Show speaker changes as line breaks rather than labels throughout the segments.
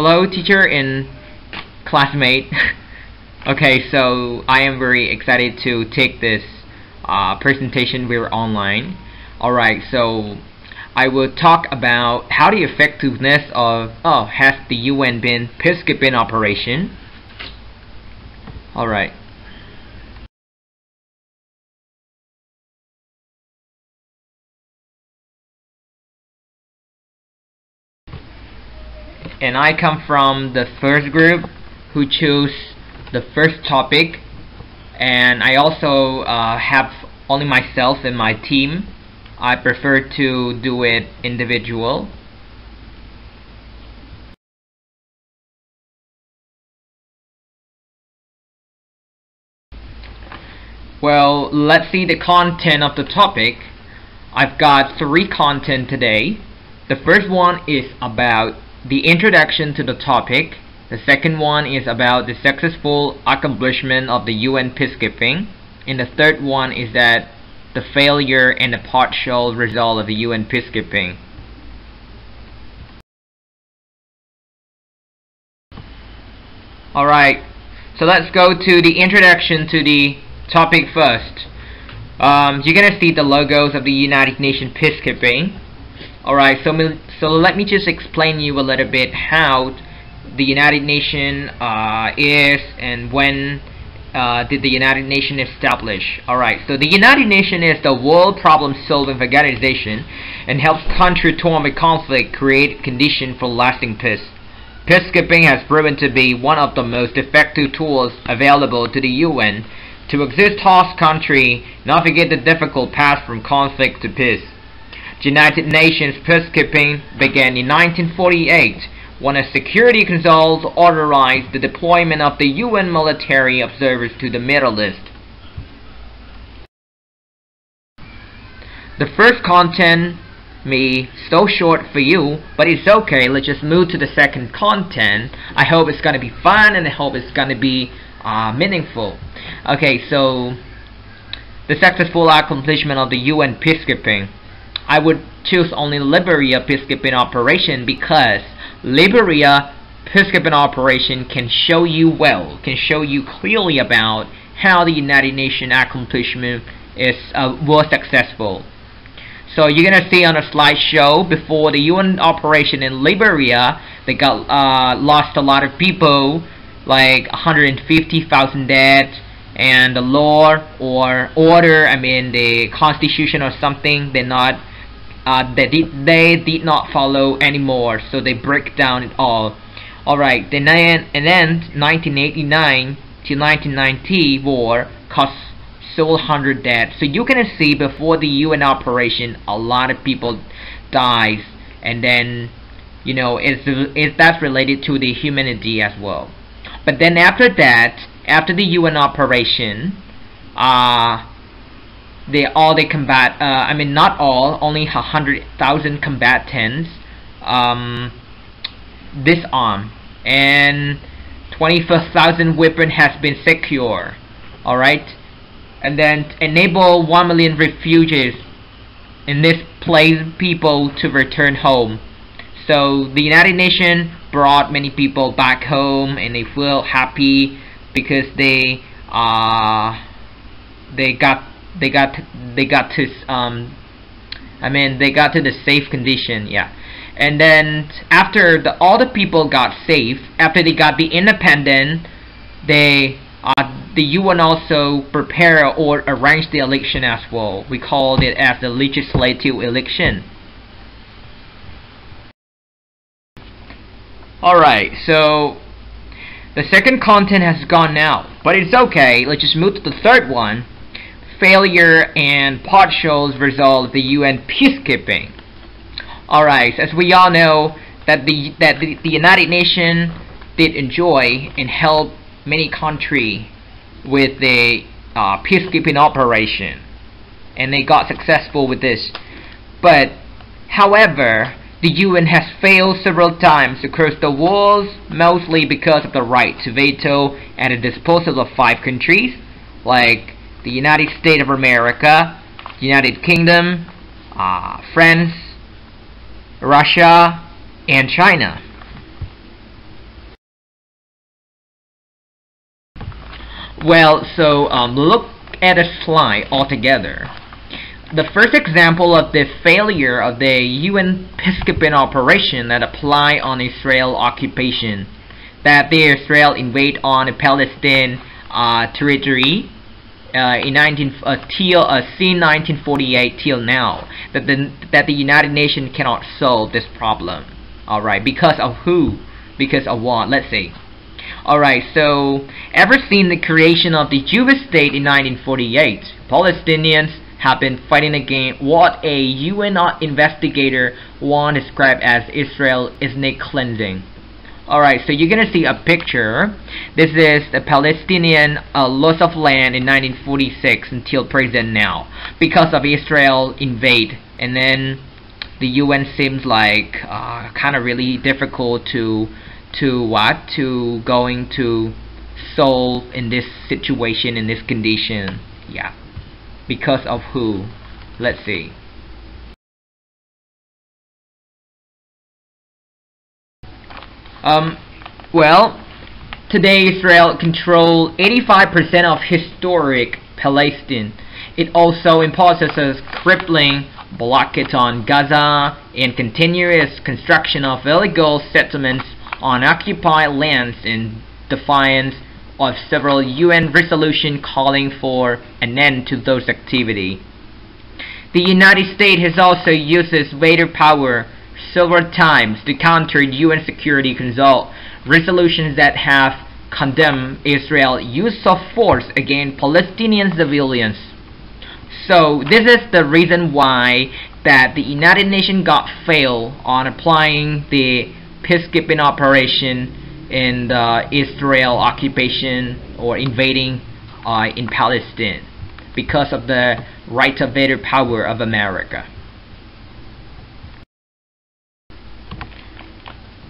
hello teacher and classmate. okay, so I am very excited to take this uh, presentation we're online. Alright, so I will talk about how the effectiveness of, oh, has the UN been peacekeeping operation? Alright. And I come from the first group who chose the first topic. And I also uh, have only myself and my team. I prefer to do it individual. Well let's see the content of the topic. I've got three content today. The first one is about the introduction to the topic. The second one is about the successful accomplishment of the UN peacekeeping. And the third one is that the failure and the partial result of the UN peacekeeping. Alright, so let's go to the introduction to the topic first. Um, you're gonna see the logos of the United Nations peacekeeping. Alright, so, so let me just explain you a little bit how the United Nations uh, is and when uh, did the United Nations establish? Alright, so the United Nations is the world problem solving organization and helps countries torn by conflict create conditions for lasting peace. Peacekeeping has proven to be one of the most effective tools available to the UN to assist host country navigate the difficult path from conflict to peace. United Nations peacekeeping began in 1948 when a Security Council authorized the deployment of the UN military observers to the Middle East. The first content may so short for you, but it's okay. Let's just move to the second content. I hope it's gonna be fun and I hope it's gonna be uh, meaningful. Okay, so the successful accomplishment of the UN peacekeeping. I would choose only Liberia peacekeeping operation because Liberia peacekeeping operation can show you well, can show you clearly about how the United Nations accomplishment is uh, was successful. So you're gonna see on a slideshow before the UN operation in Liberia, they got uh, lost a lot of people, like 150,000 dead, and the law or order, I mean the constitution or something, they're not uh, they did they did not follow anymore so they break down it all. Alright then and then 1989 to 1990 war cost several hundred dead so you can see before the UN operation a lot of people dies. And then you know it's, it's that's related to the humanity as well. But then after that after the UN operation uh, they all they combat uh, I mean not all only a hundred thousand combatants um, arm. And 25,000 weapon has been secure alright? And then enable 1 million refugees in this place people to return home. So the United Nations brought many people back home and they feel happy because they uh, they got they got they got to um I mean they got to the safe condition yeah. And then after the all the people got safe after they got the independent they uh, the UN also prepare or arrange the election as well. We called it as the legislative election. Alright so the second content has gone now but it's okay. Let's just move to the third one failure and partial result the UN peacekeeping. Alright, as we all know that the that the, the United Nations did enjoy and help many countries with the uh, peacekeeping operation and they got successful with this but however the UN has failed several times across the world mostly because of the right to veto at the disposal of five countries like the United States of America, United Kingdom, uh, France, Russia, and China. Well, so um, look at a slide altogether. The first example of the failure of the UN peacekeeping operation that applied on Israel occupation, that the Israel invade on Palestine uh, territory, uh, in 19 uh, till uh, since 1948 till now, that the that the United Nations cannot solve this problem. All right, because of who? Because of what? Let's see. Alright, so ever since the creation of the Jewish state in 1948, Palestinians have been fighting against what a UN investigator once described as Israel ethnic cleansing. Alright, so you're gonna see a picture. This is the Palestinian uh, loss of land in 1946 until present now because of Israel invade. And then the UN seems like uh, kind of really difficult to to what? To going to solve in this situation in this condition. Yeah. Because of who? Let's see um well today Israel control 85% of historic Palestine it also imposes a crippling blockade on Gaza and continuous construction of illegal settlements on occupied lands in defiance of several UN resolutions calling for an end to those activities. The United States has also used its veto power several times to counter UN Security Council resolutions that have condemned Israel's use of force against Palestinian civilians. So this is the reason why that the United Nations got failed on applying the peacekeeping operation in the Israel occupation or invading uh, in Palestine because of the right of veto power of America.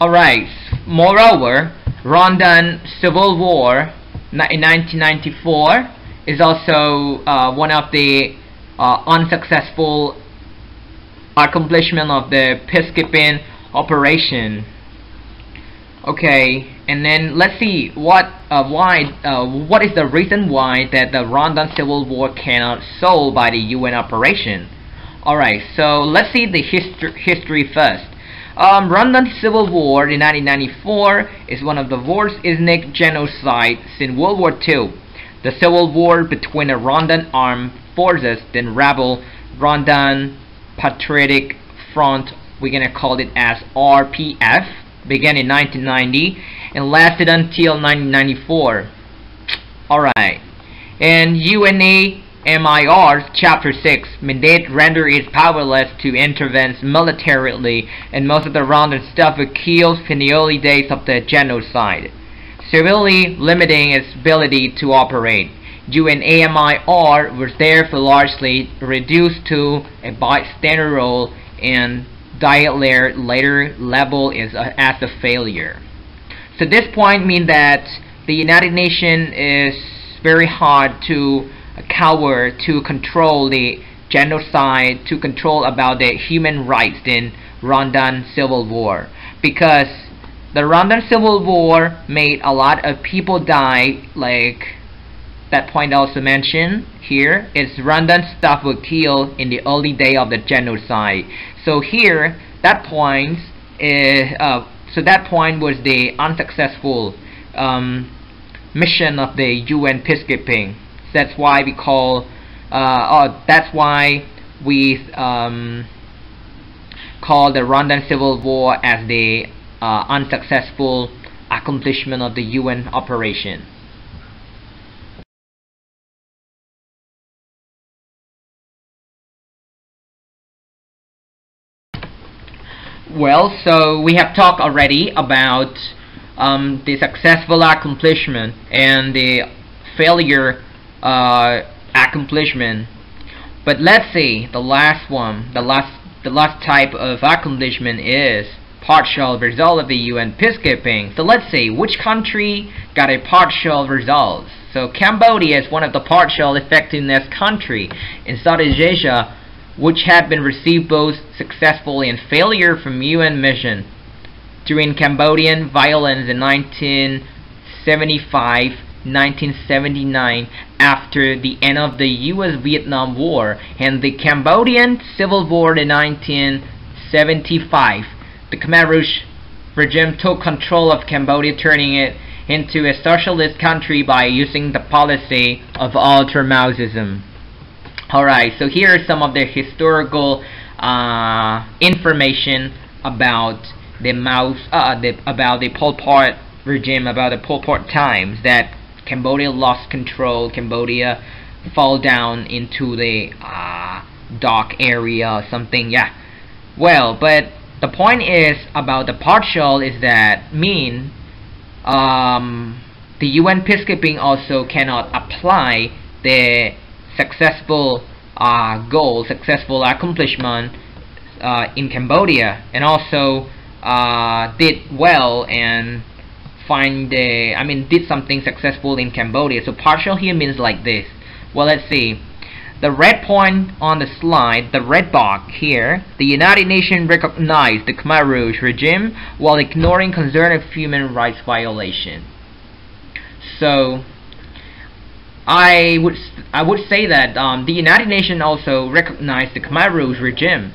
Alright, moreover, Rwandan Civil War in 1994 is also uh, one of the uh, unsuccessful accomplishment of the peacekeeping operation. Okay and then let's see what uh, why uh, what is the reason why that the Rwandan civil war cannot solved by the UN operation? Alright so let's see the history history first um, Rwandan civil war in 1994 is one of the worst ethnic genocides since World War II the civil war between the Rwandan armed forces and rebel Rwandan Patriotic Front we're gonna call it as RPF began in 1990 and lasted until 1994. Alright. And UNAMIR Chapter 6 mandate render it powerless to intervene militarily and most of the Rwandan staff were killed in the early days of the genocide, severely limiting its ability to operate. UNAMIR was therefore largely reduced to a bystander role and diet layer later level is a, as a failure. So this point means that the United Nations is very hard to cover to control the genocide, to control about the human rights in Rwandan civil war because the Rwandan civil war made a lot of people die like that point I also mentioned here is Rwandan staff were killed in the early day of the genocide so here, that point is, uh, so that point was the unsuccessful um, mission of the UN peacekeeping. That's why we call, uh, oh, that's why we um, call the Rwandan Civil War as the uh, unsuccessful accomplishment of the UN operation. Well, so we have talked already about um, the successful accomplishment and the failure uh, accomplishment. But let's see, the last one, the last, the last type of accomplishment is partial result of the UN peacekeeping. So let's see, which country got a partial result? So Cambodia is one of the partial effectiveness country in Southeast Asia which had been received both successfully and failure from UN mission. During Cambodian violence in 1975, 1979 after the end of the US Vietnam War and the Cambodian Civil War in 1975. The Khmer Rouge regime took control of Cambodia turning it into a socialist country by using the policy of ultra-Maoism. Alright, so here are some of the historical uh, information about the Mao, uh, the, about the Pol Pot regime, about the Pol Pot times that Cambodia lost control, Cambodia fall down into the uh, dark area or something, yeah. Well, but the point is about the partial is that mean um, the UN peacekeeping also cannot apply the successful uh, goal, successful accomplishment uh, in Cambodia, and also uh, did well and find I mean, did something successful in Cambodia. So partial here means like this. Well, let's see. The red point on the slide, the red box here, the United Nations recognized the Khmer Rouge regime while ignoring concern of human rights violation. So, I would I would say that um, the United Nations also recognized the Khmer Rouge regime,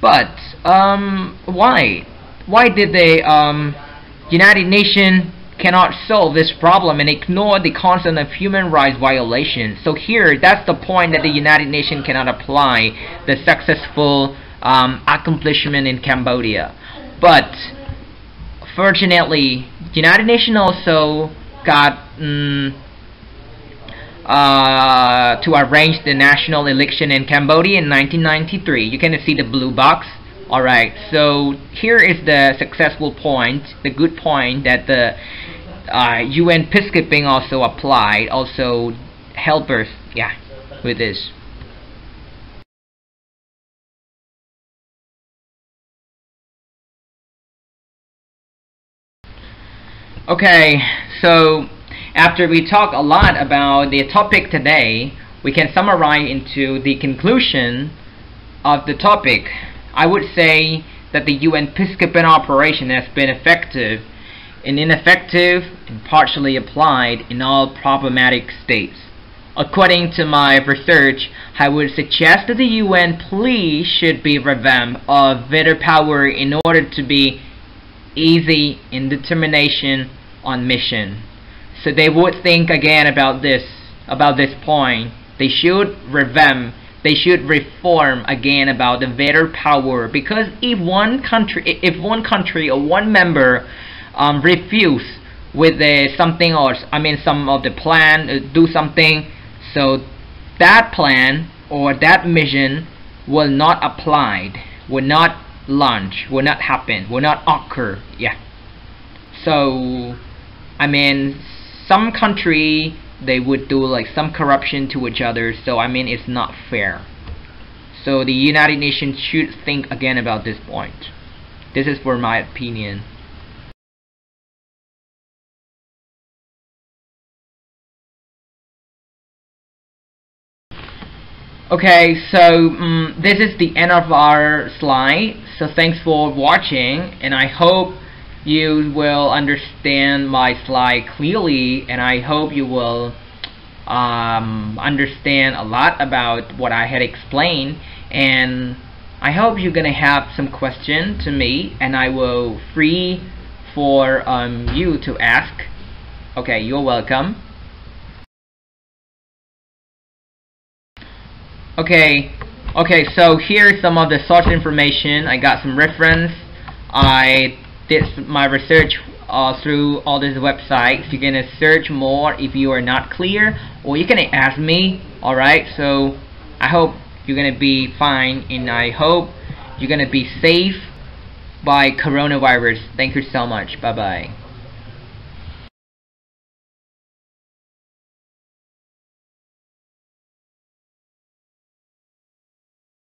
but um, why? Why did they um, United Nations cannot solve this problem and ignore the constant of human rights violations. So here, that's the point that the United Nations cannot apply the successful um, accomplishment in Cambodia. But fortunately, United Nations also got um, uh, to arrange the national election in Cambodia in 1993. You can see the blue box. Alright, so here is the successful point, the good point that the uh, UN peacekeeping also applied, also help us, yeah, with this. Okay, so after we talk a lot about the topic today, we can summarize into the conclusion of the topic. I would say that the UN peacekeeping operation has been effective and ineffective and partially applied in all problematic states. According to my research, I would suggest that the UN please should be revamped of veto power in order to be easy in determination on mission. So they would think again about this, about this point. They should revamp, they should reform again about the veto power. Because if one country, if one country or one member um, refuse with uh, something or I mean some of the plan uh, do something so that plan or that mission will not applied will not launch will not happen will not occur. Yeah. So I mean some country they would do like some corruption to each other so I mean it's not fair so the United Nations should think again about this point this is for my opinion Okay, so um, this is the end of our slide. So thanks for watching, and I hope you will understand my slide clearly, and I hope you will um, understand a lot about what I had explained, and I hope you're gonna have some question to me, and I will free for um, you to ask. Okay, you're welcome. Okay, okay, so here's some of the source information. I got some reference. I did my research uh, through all these websites. You're gonna search more if you are not clear, or you can ask me. All right, so I hope you're gonna be fine, and I hope you're gonna be safe by coronavirus. Thank you so much. Bye bye.